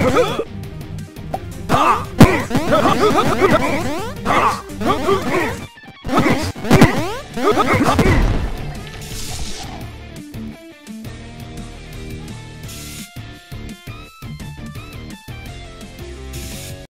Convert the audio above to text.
Ha! ha ha!